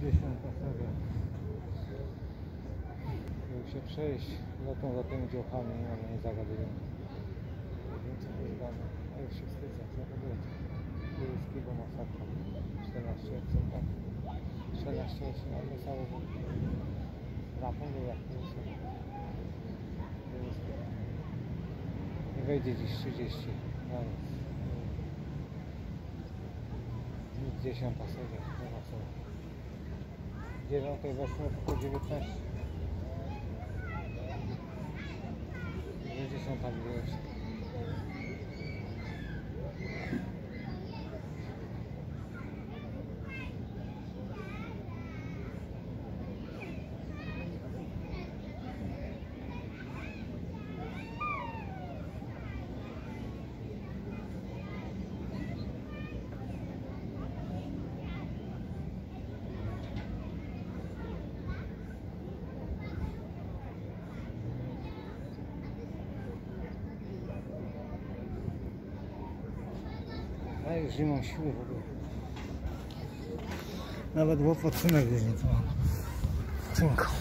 Dziesiąta seria. Żeby się przejść lotą za tymi działkami, one nie zagadują. Więcej wyzwany. A już się wstydzę, zagaduję. Miejskiego masakra. 14 jak są tam. 14 jest napisało, że rapą był jak to. Miejskiego. Nie wejdzie dziś 30 na nic. 10 pasażer, nie ma co. 9 weszło po 19. 90 tam Ай, взимам шубу. Нават вопад сына глянет вам. Цинкал.